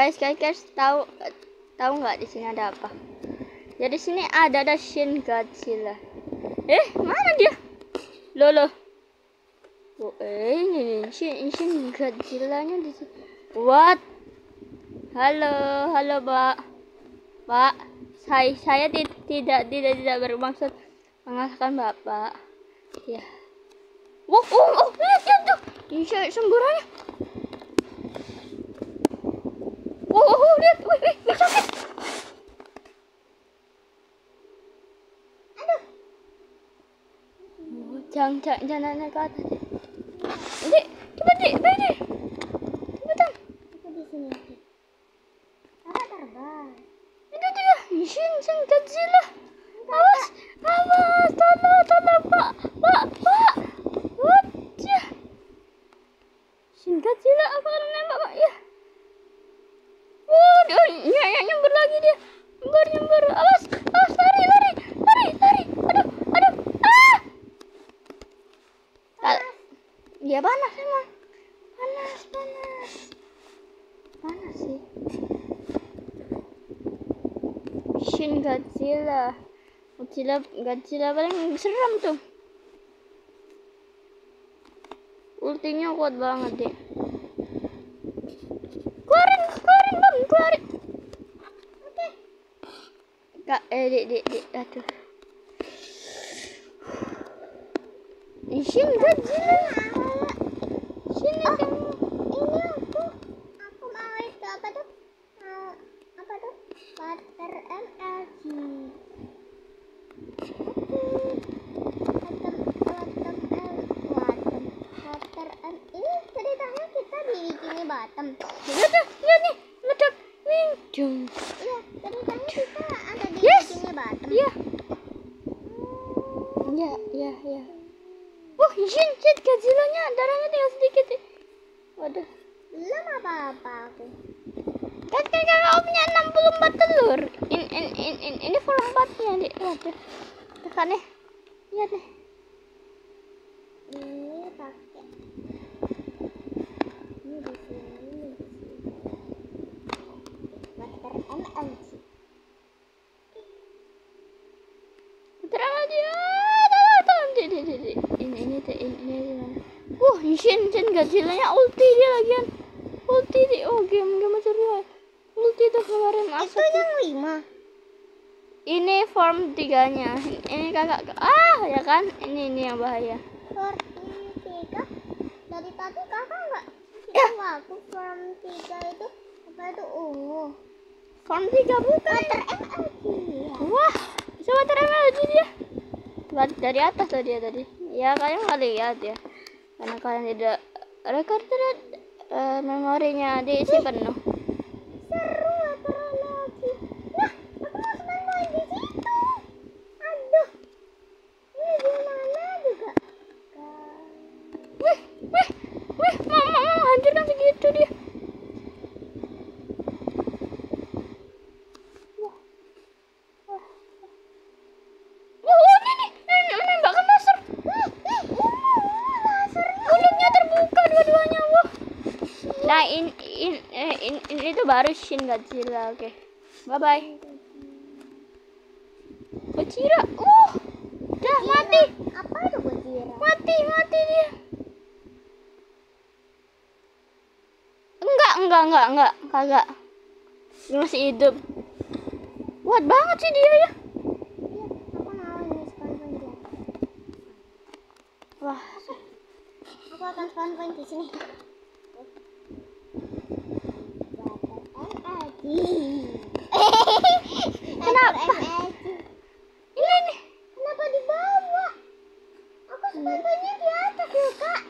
guys guys guys tahu tahu nggak di sini ada apa? Ya sini ada ada Shin Godzilla. Eh mana dia? Loh loh. Oh, eh ini Shin Shin Godzilla nya di sini what? Halo halo pak pak saya saya ti- tidak tidak tidak bermaksud mengalahkan bapak. Ya oh oh oh lihat lihat tuh. Semburannya Oh, oh, oh, lihat, wih, wih, wih, sakit. Aduh. Oh, jangan, jangan, jangan naik ke atas. Dek, coba dek, baik dek. Cepetan. Aku di sini. Kakak terbang. Itu dia, Shin, Shin Godzilla. Awas, awas, tolong, tolong, pak, pak, pak. Wajah. Shin Godzilla, apa kena nembak, pak? Ya. Lagi dia. Nyember, nyember. Awas, awas, lari, lari, lari, lari. Aduh, aduh, ah. Tal- Dia panas emang. Panas, panas. Panas sih. Shin Godzilla. Godzilla, Godzilla paling serem tuh. Ultinya kuat banget deh. Keluarin, keluarin bang, keluarin. Oke. Eh, dek, dek, dek, aduh. Ih, Shin Godzilla. Shin Oh, itu. ini aku. Aku mau itu apa tuh? Mau apa tuh? Water MLG. Oke. Water, water, M, water, water M. Ini ceritanya kita di Bikini Bottom. Lihat tuh, lihat nih, meledak. Wing, jung. Iya, ceritanya kita ada di Yes. Bikini Bottom. Iya. Iya, iya, iya. Oh, Shin, Shin Godzilla-nya darahnya tinggal sedikit. nih. Waduh. Belum apa-apa aku. Kan kan kakak punya 64 telur. In, in, in, in, ini full 4-nya, Dek. Waduh. Tekan nih. Lihat nih. Ini pakai. Ini di sini, ini di sini. Water MLG. Terang aja. Tolong, tolong. Dek, dek, dek, dek. Ini, ini, dek. Ini, ini, ini, mana? Wah, Shin, Shin Godzilla-nya ulti dia lagian. Ulti di, oh game, game seru. Ulti tuh kemarin Itu masuk. yang lima. Ini form tiganya. Ini kakak. Ah, ya kan? Ini, ini yang bahaya. Form tiga. Dari tadi kakak nggak Ya. aku form tiga itu apa itu ungu. Form tiga bukan. Water MLG. ya. Wah, coba teremel dia. Lihat dari atas tuh dia tadi. Ya kalian nggak lihat ya. Karena kalian tidak recorder eh, memorinya diisi penuh. Seru water MLG. Wah, aku mau main di situ. Aduh. Ini juga? Wih, mau hancurkan segitu dia. Wah, wah, wah, wah, ini nih, ini menembakkan laser. Wih, wih, uh, lasernya. Mulutnya terbuka dua-duanya, wah. Nah, in, in, eh, in, in, itu baru Shin Godzilla, oke. Bye bye. Godzilla, uh, dah mati, Apa itu Gojira? mati, mati dia. Enggak, enggak, enggak, enggak, kagak. Dia masih hidup. Kuat banget sih dia ya. Iya, dia. Wah, Aku akan spawn point di sini. Water MLG. Kenapa? MLG. ini nih. Kenapa di bawah? Aku pointnya di atas ya kak.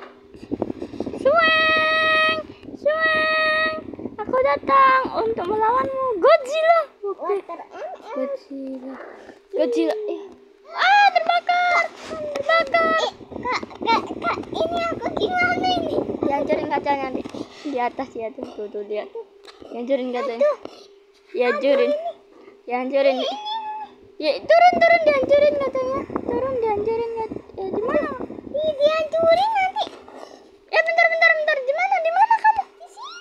Swing, swing. Aku datang untuk melawanmu, Godzilla. Oke. Godzilla. Godzilla. Eh. Ah, terbakar. Terbakar. Kak, kak, kak, ini aku gimana ini? Dihancurin kacanya di, di atas di atas tuh tuh lihat. Dihancurin kacanya. Dihancurin. Dihancurin. Ya turun turun dihancurin katanya. Turun dihancurin kat. Eh, di mana? Ih, dihancurin nanti. Eh bentar bentar bentar di mana di mana kamu? Di sini.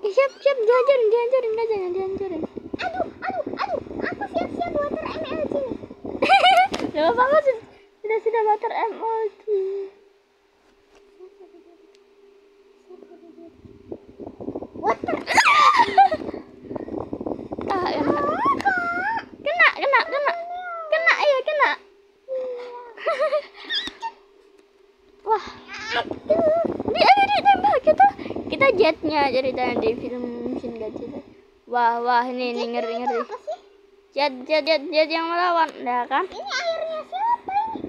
Oke siap siap dihancurin Aduh. Dia ada di tembak kita. Kita jetnya ceritanya di film Shin Godzilla. Wah, wah ini, ini ngeri ngeri. Jet jet jet jet yang melawan, ya kan? Ini airnya siapa ini?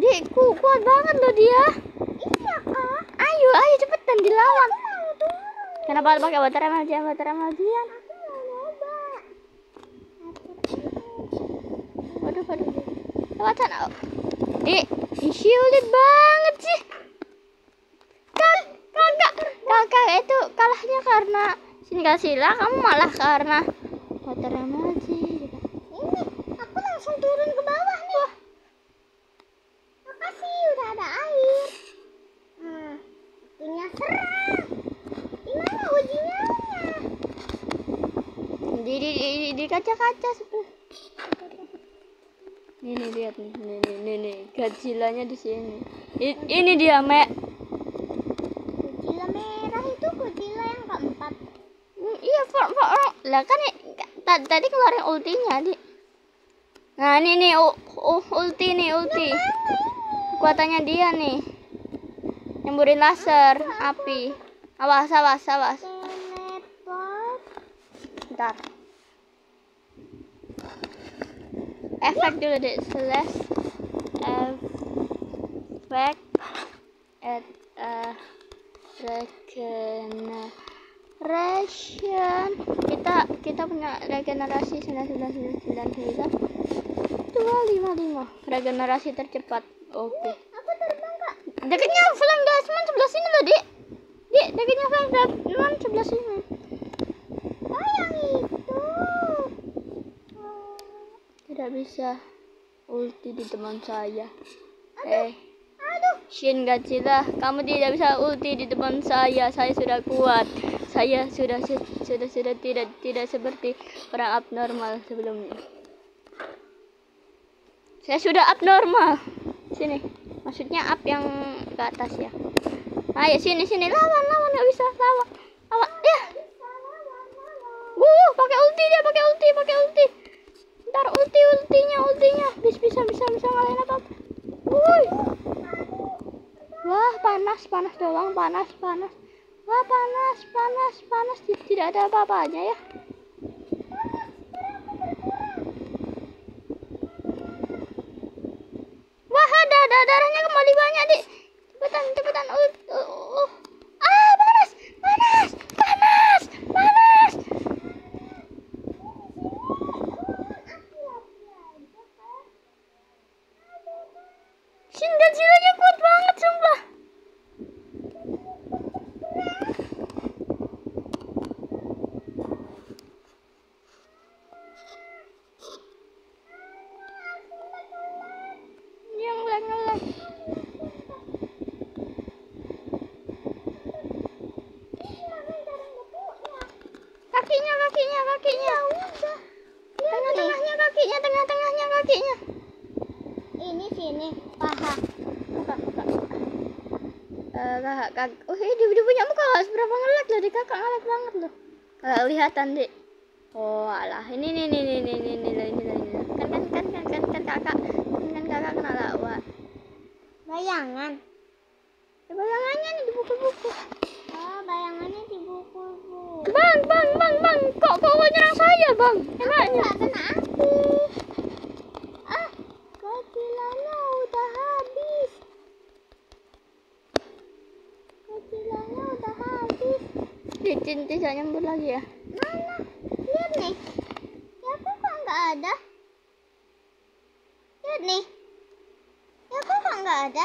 Dia ku, kuat banget loh dia. Iya kak. Ayo, ayo cepetan dilawan. Kenapa pakai water emergen, water emergen? Aku mau nyoba. Waduh, waduh. Lewat sana. oh. Di, di shielded banget sih. Kak, kakak, kakak itu kalahnya karena sini kasihlah kamu malah karena water emergen. Ini aku langsung turun ke bawah nih. Makasih udah ada air. Hmm, punya serang. Gimana ujinya? Di di di, di, di kaca-kaca sebelah. Nih lihat nih, nih nih nih, nih. Di sini. Ini dia, Mek. Kucila merah itu kucila yang keempat. Hmm, iya, for, for, oh. Lah kan tadi keluarin ultinya, di. Nah, ini nih u- u- ulti nih, ulti. Kekuatannya dia nih. Nyemburin laser, api. Awas, awas, awas. Bentar. Efek dulu deh, slash efek at uh, regeneration kita kita punya regenerasi 9999 255 regenerasi tercepat oke Aku terbang kak. dekatnya flame dasman sebelah sini loh dik dik dekatnya flame dasman sebelah sini Oh yang itu. Tidak bisa ulti di teman saya. Eh, Aduh. Shin Godzilla, kamu tidak bisa ulti di teman saya. Saya sudah kuat. Saya sudah su- sudah sudah tidak tidak seperti orang abnormal sebelumnya. Saya sudah abnormal. Sini. Maksudnya up yang ke atas ya. Ayo sini sini lawan lawan nggak bisa lawan. Lawan ya. Wuh, pakai ulti dia, pakai ulti, pakai ulti. Ntar ulti ultinya ultinya bis bisa bisa bisa ngalahin apa apa. Panas panas doang panas panas. Wah panas panas panas Ti- tidak ada apa-apanya ya. Wah ada ada darahnya kembali banyak dik. Cepetan cepetan. Uh, uh, uh. Ah panas panas panas panas. Shin Godzilla-nya kuat banget sumpah. Dia ngelek-ngelek. Kakinya, kakinya, kakinya. Tengah-tengahnya kakinya, tengah-tengahnya kakinya. Ini sini paha. Buka, buka. Eh, kakak, kakak. Oh, ini dia, punya muka seberapa ngelek loh, di kakak ngelek banget loh. Kakak kelihatan, Dik. Oh, alah. Ini, ini, ini, ini, ini, ini, ini, ini, ini, ini. Kan, kan, kan, kan, kan, kan, kakak. Kan, kan, kakak kena lawan. Bayangan. Ya, bayangannya nih di buku-buku. Oh, bayangannya di buku-buku. Bang, bang, bang, bang. Kok, kok kok nyerang saya, bang? Enaknya. Nggak kena api. Ah, kecilanya udah habis. Kecilanya udah habis. Di, tidak nyembur lagi ya. Mana? Lihat nih. Ya kok kok nggak ada? Lihat nih. Ya kok kok nggak ada?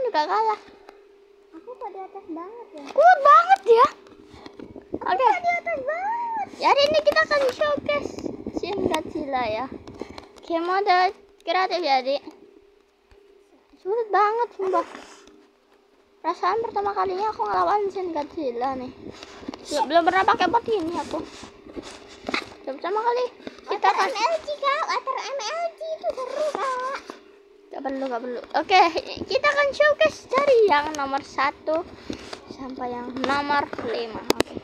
juga kalah. Aku kok di atas banget ya? Kuat banget ya. Oke. Di atas banget. Hari ini kita akan showcase Shin Godzilla ya. Game mode kreatif ya, Dik. Sulit banget sumpah. Perasaan pertama kalinya aku ngelawan Shin Godzilla nih. Belum, belum pernah pakai bot ini aku. Yang pertama kali kita Water kan MLG kak, water MLG itu seru kak. Gak perlu, gak perlu. Oke, kita akan showcase dari yang nomor satu sampai yang nomor lima. Oke.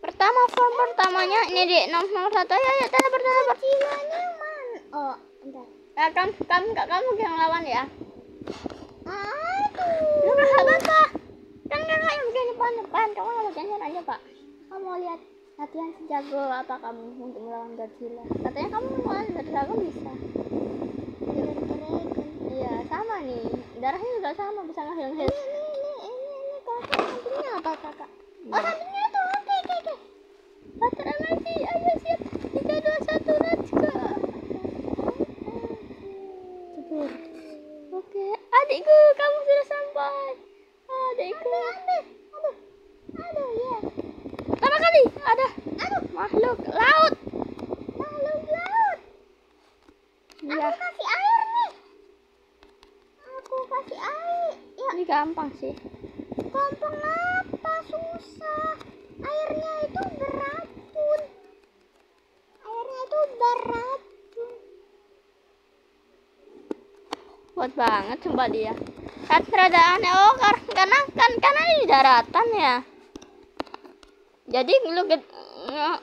Pertama form pertamanya ini di nomor, nomor satu ya, ya, teleport, teleport. Godzilla-nya mana? Oh, bentar. Ya, kamu, kamu, kamu, kamu yang lawan ya. Lu Aduh. nggak apa-apa. Kan kakak yang bagian depan depan, kamu nggak bagian aja pak. Kamu mau lihat latihan sejago apa kamu untuk melawan Godzilla? Katanya kamu melawan Dragon bisa. Iya, sama nih. Darahnya juga sama, bisa ngeheal Ini, heal. ini, ini, ini, ini kakak sampingnya apa kakak? Oh, Nah. sampingnya itu, oke, oke, oke. Water MLG, ayo siap. 3, 2, 1, let's go. Cepur. Oke, adikku, kamu sudah sampai. Adikku. Ambil, aduh, aduh, ya. Pertama kali ada Aduh, makhluk laut. makhluk laut. Iya, Aku kasih air nih. Aku kasih air. Ya, ini gampang sih. gampang apa? Susah. Airnya itu beracun. Airnya itu beracun. Kuat banget sumpah dia. Kan rada aneh oh kar- karena kan karena di daratan ya. Jadi ngeluget nge-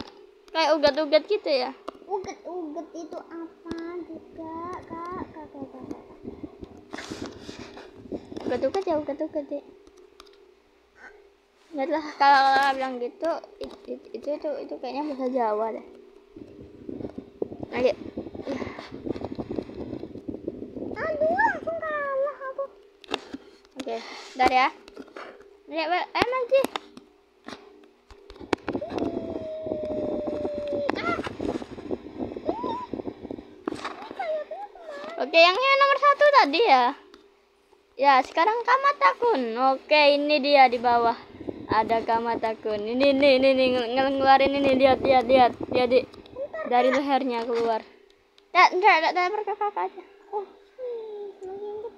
kayak ugat-ugat gitu ya. Uget-uget itu apa juga, kak? Kak, kak, kak, kak. Ugat-ugat ya ugat-ugat ya. Nggak lah kalau bilang gitu it- it- itu itu itu kayaknya bahasa Jawa deh. Ayo. Aduh, langsung kalah aku. Oke, bentar ya. Lihat emang sih. Ah. Ini kayaknya ke mana? Oke, yang ini nomor satu tadi ya. Ya, sekarang Kamatakun. Oke, ini dia di bawah. Ada Kamatakun. Ini ini ngel- ngel- ngeluarin ini lihat, lihat, lihat. Dari lehernya keluar. Ya, enggak, enggak, enggak. Oh, hmm,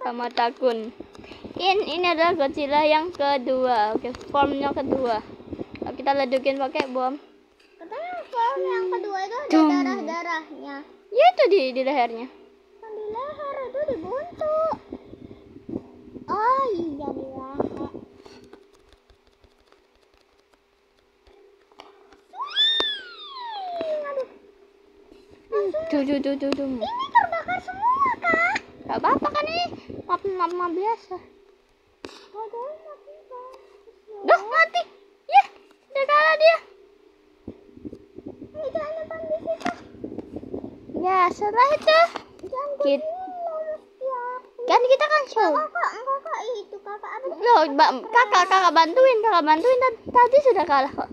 cepat. Kamatakun. In, ini adalah Godzilla yang kedua. Oke, formnya kedua. Kita ledukin pakai bom. Katanya form yang kedua itu ada Dum. darah-darahnya. Ya itu di di lehernya. Di leher itu di buntu. Oh iya di leher. Tuh, tuh, tuh, tuh, tuh. ini terbakar semua. Gak apa-apa kan ini map map, map biasa. Duh, mati. Ya, udah kalah dia. Ya, setelah itu Jangan Kit. begini loh, mesti aku. kan kita kan show. Kakak, kakak itu kakak apa? Loh, kakak kakak bantuin, kakak bantuin Tad- tadi sudah kalah kok.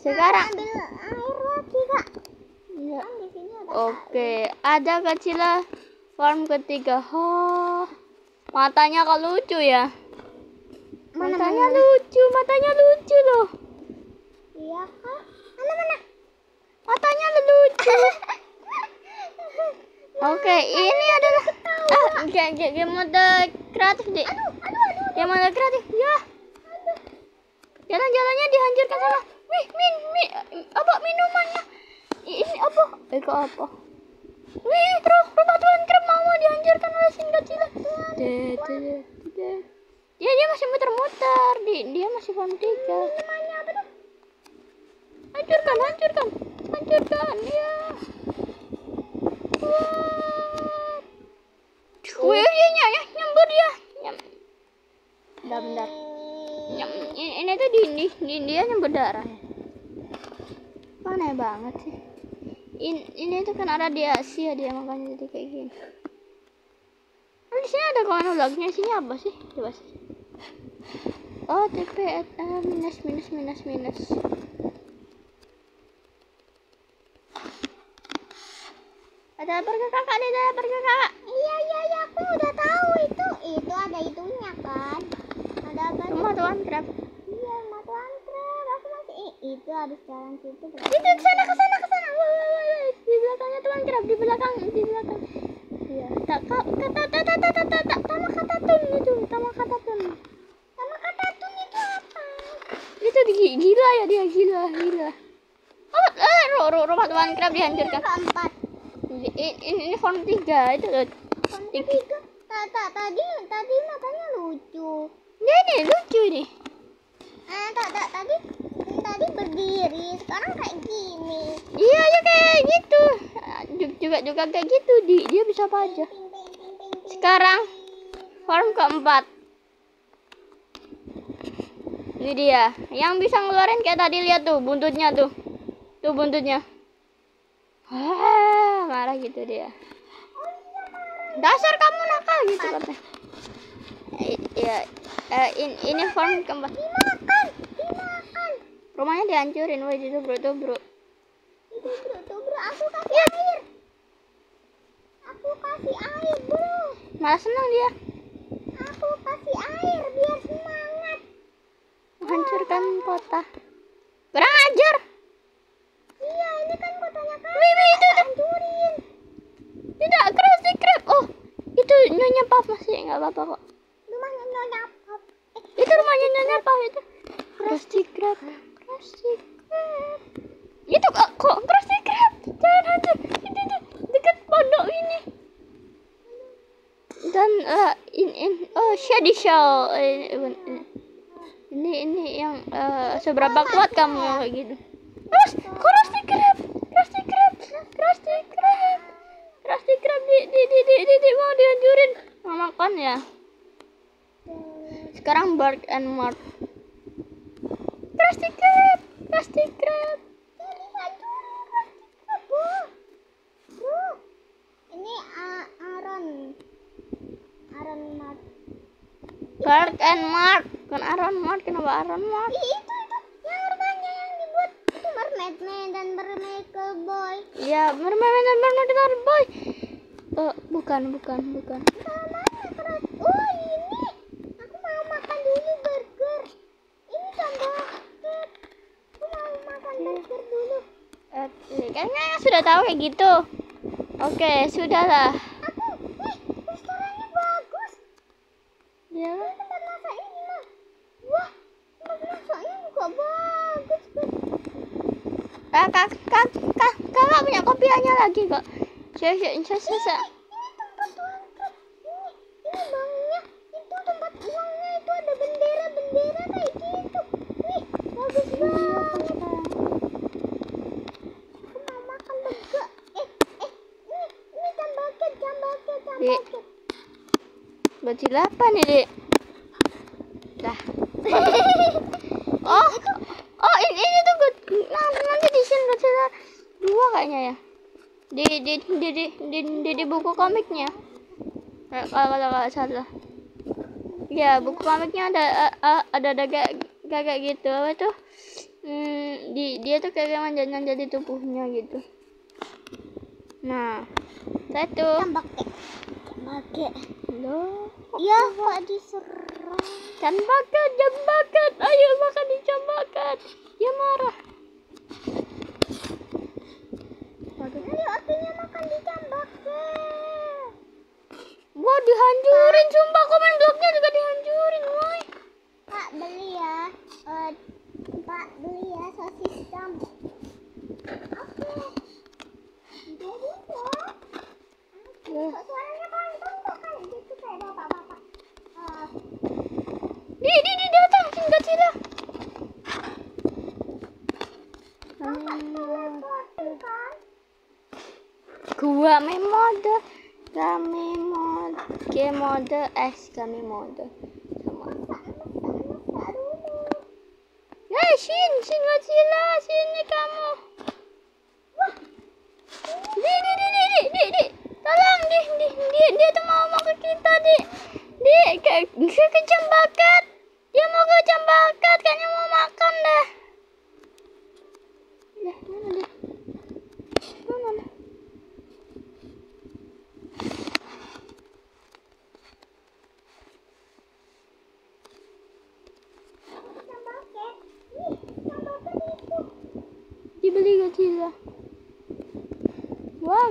Sekarang ambil air lagi kak. ya. Di sini ada Oke, ada Godzilla form ketiga. Oh, matanya kok lucu ya. Mana, matanya mana? lucu, matanya lucu loh. Iya kak. Mana mana? Matanya lucu. Oke, ini adalah ah, game mode kreatif deh. Aduh, aduh, aduh. Game mode kreatif, ya. Jalan-jalannya dihancurkan sama Wih, min, min, apa minumannya? Ini apa? Eh, kok apa? Wih, terus rumah Tuan Krem mau dihancurkan oleh deh, deh. Ya, dia masih muter-muter. Di, dia masih form 3. Minumannya apa tuh? Hancurkan, hancurkan. Hancurkan, ya. Wah. Wih, iya, iya, iya, nyembur dia. Nyem. Bentar, bentar. Nyem, ini, ini tuh di, di, di dia nyembur darah. Aneh banget sih. In, ini tuh kan ada di Asia dia makanya jadi kayak gini. Oh, di sini ada komentar lognya sini apa sih? Coba sih. Oh, TP eh, minus minus minus minus. Ada pergi kakak nih, ada pergi kakak. Iya, iya, iya, aku udah tahu itu. Itu ada itunya kan. Ada apa? Rumah tuan krab. Iya, matu antrep itu harus jalan situ itu ke sana ke sana ke sana. Di belakangnya tuan kerap di belakang di belakang. Iya. Tak kau kata kata kata kata kata tun itu kata tun. Kata tun itu apa? Itu gila ya dia gila gila. Oh eh rumah tuan kerap dihancurkan. ini ini form tiga itu form tiga. Tadi tadi matanya lucu. Ini lucu ini. Ju- juga kayak gitu di. Dia bisa apa aja. Sekarang form keempat. Ini dia. Yang bisa ngeluarin kayak tadi lihat tuh buntutnya tuh. Tuh buntutnya. Wah, marah gitu dia. Dasar kamu nakal gitu katanya. Ya in- ini form keempat. Dimakan dimakan. Rumahnya dihancurin woi itu bro tuh bro. Itu bro tuh bro. Aku kasih air kasih air bro. Malah senang dia. Aku kasih air biar semangat. Menghancurkan kota. Kurang ajar. Iya ini kan kotanya kan. Wih, wih, itu. Hancurin. Tidak Krusty Krab oh itu nyonya Puff masih nggak apa-apa kok. Rumahnya nyonya pop. Eh itu rumahnya nyonya Puff itu. Krusty Krab Krusty Krab itu kok kok Krab jangan hancur. Itu itu dekat pondok ini dan eh, in in oh Shady Show Eh, ini ini, ini yang eh, seberapa kuat kamu gitu. Terus Krusty Krab Krusty Krab Krusty Krab Krusty Krab di di di di, di, di mau dihancurin. Mau makan ya? Sekarang Bart and Mark Krusty Krab Krusty Krab ini uh, Aaron Aaron Mat Bart and Mark. Kan Aaron Mark kenapa Aaron Mark? Ih, itu itu. Yang rumahnya yang dibuat itu mermaid man dan mermaid boy ya mermaid dan mermaid boy. Eh, bukan bukan bukan. Mana keras? Oh ini, aku mau makan dulu burger. Ini tambah Aku mau makan burger dulu. Eh, kayaknya sudah tahu kayak gitu. Oke sudahlah Aku, eh, restorannya bagus. ya Ini tempat masaknya gimana? Wah, tempat masaknya juga bagus. Beb. kakak kakak kakak kakak punya kopiannya lagi kok saya saya saya, saya, saya. Ini tempat tuan Krab. Ini, ini banknya. Itu tempat uangnya itu ada bendera-bendera kayak gitu. Nih, bagus banget. Aku mau makan lega. Eh, eh, ini, ini jam bucket, jam bucket, jam Dek. baju apa nih dek dah. Oh oh ini ini tuh good nanti di sini Godzilla dua kayaknya ya di di di di di, di, di buku komiknya Eh, kalau kalau nggak salah ya buku komiknya ada eh, ada ada kayak kayak gitu apa itu hmm, di dia tuh kayak manjat jadi tubuhnya gitu nah satu Jam bucket. Jam bucket. loh Ya, kok diserang? Jam bakat, jam bakat. Ayo makan di jam bakat. Dia marah. Waduh. Ayo, artinya makan di jam bucket. Wah dihancurin, sumpah komen bloknya juga dihancurin, woi. Pak beli ya. Eh, Pak beli ya sosis jam. Oke. Jadi ya. Ya. Suaranya pantang kok kayak gitu kayak bapak-bapak. Eh, Di, di, di datang, sing Godzilla. bapak teleporting kan? Gua kami game mode, X kami mode. Sama. Hei, Shin, Shin Godzilla, sini kamu. Di, di, di, di, di, di, di. Tolong, di, di, di, dia tuh mau mau ke kita, di. Di, ke, ke, ke jam bakat. Dia mau ke jam bakat, kayaknya mau makan. Dah,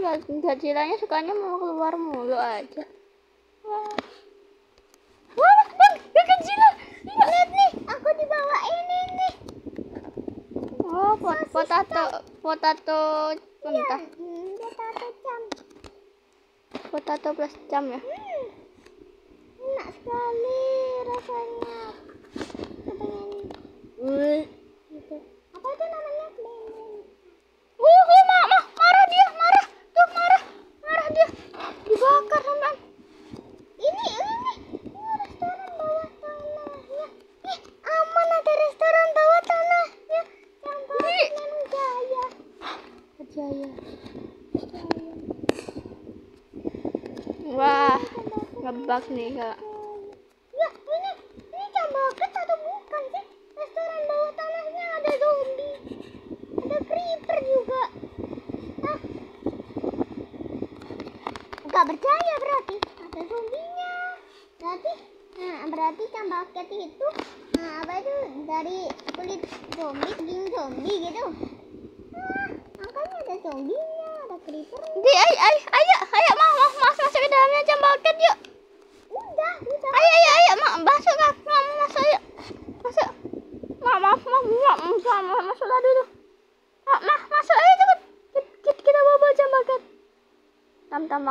gak gajilanya sukanya mau keluar mulu aja. Wah. Wah bang gak kan gajila lihat nih. Aku dibawa ini nih. Oh pot potato potato iya, mentah. ya, potato jam. Potato plus jam ya? hmm. ngebug nih kak.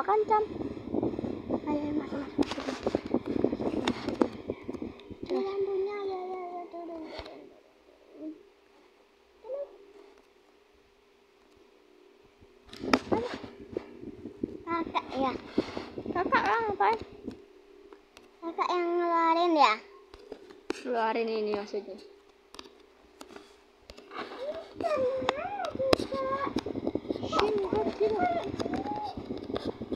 makan cam ayo masuk masuk masuk kakak ya. Kakak kakak yang ngeluarin ya? Ngeluarin ini maksudnya. Kan,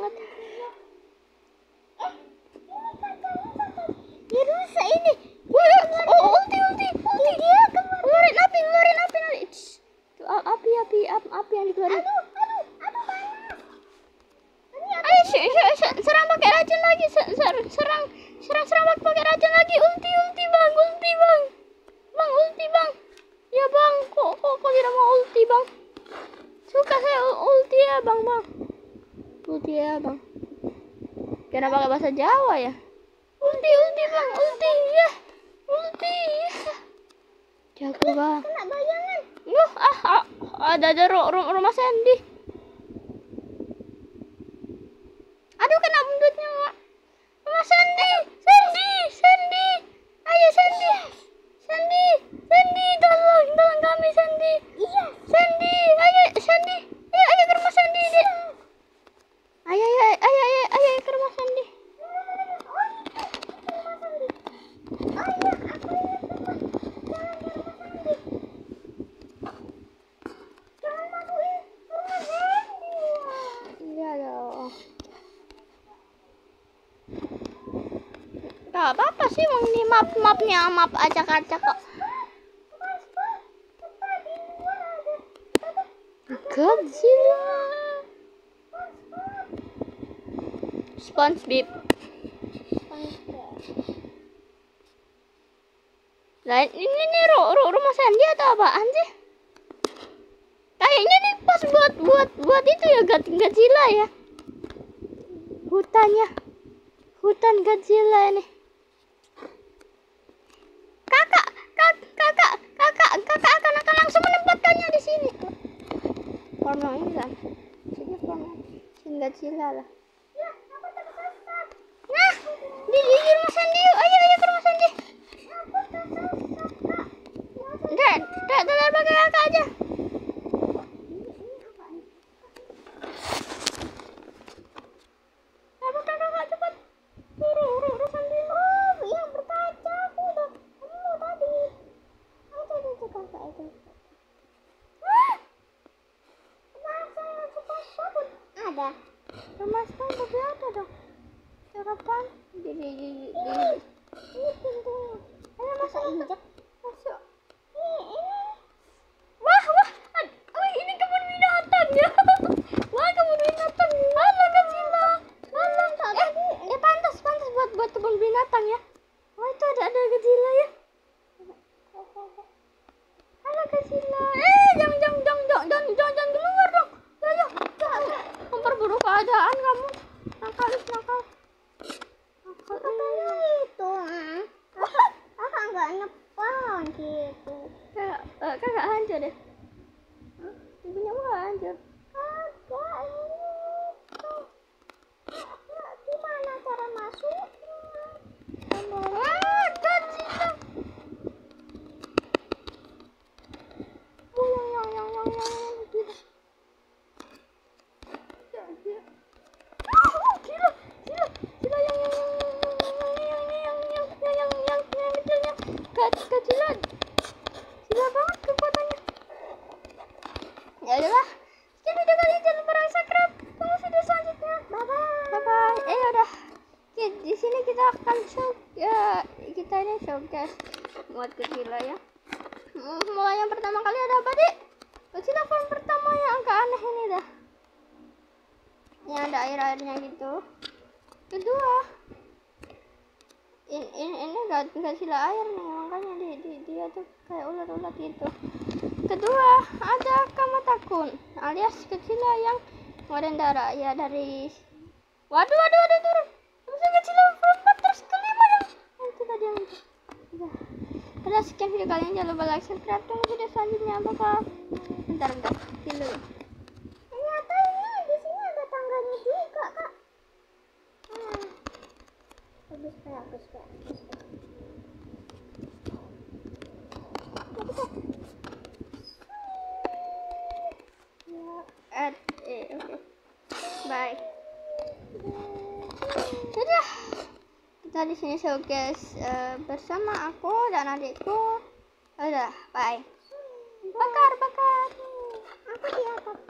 banget Jawa ya? Ulti ulti bang ulti ya. Ulti ya. Jago bang kena bayangan. Yuh ah, ah ada ada rumah Sandy. acak-acak kok. Godzilla SpongeBob. Nah ini nih ru ru rumah Sandy atau apaan sih? Kayaknya nih pas buat buat buat itu ya Godzilla ya. Hutannya. Hutan Godzilla ini. langsung menempatkannya di sini porno ini lah sini porno singkat sila lah ya, nah di, di, rumah Sandi ayo ayo ke rumah Sandi Dek, dek, dek, pakai kakak aja. Sarapan di di di di. Ini pintunya. Ayo Masa? Godzilla air nih makanya di, di, dia tuh kayak ular-ular gitu. Kedua, ada Kamatakun alias Godzilla yang ngeluarin darah ya dari Waduh, waduh, waduh, turun. Bisa Godzilla empat terus kelima yang nanti tadi yang ya. Udah sekian video kali ini jangan lupa like, subscribe, tunggu video selanjutnya. Bye. Bentar, bentar. Dulu. Ternyata ini di sini ada Kak. Hmm. Bye. Sudah. Kita di sini showcase uh, bersama aku dan adikku. Udah, bye. Bakar, bakar. Aku di atas.